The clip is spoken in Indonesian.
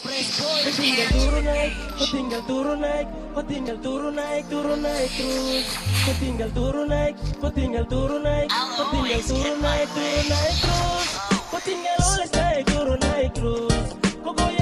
Kau tinggal turun naik, kau tinggal turun naik, kau tinggal turun naik, turun naik terus. Kau tinggal turun naik, kau tinggal turun naik, kau tinggal turun naik, turun naik terus. Kau tinggal oles naik, turun naik terus. Kau goyang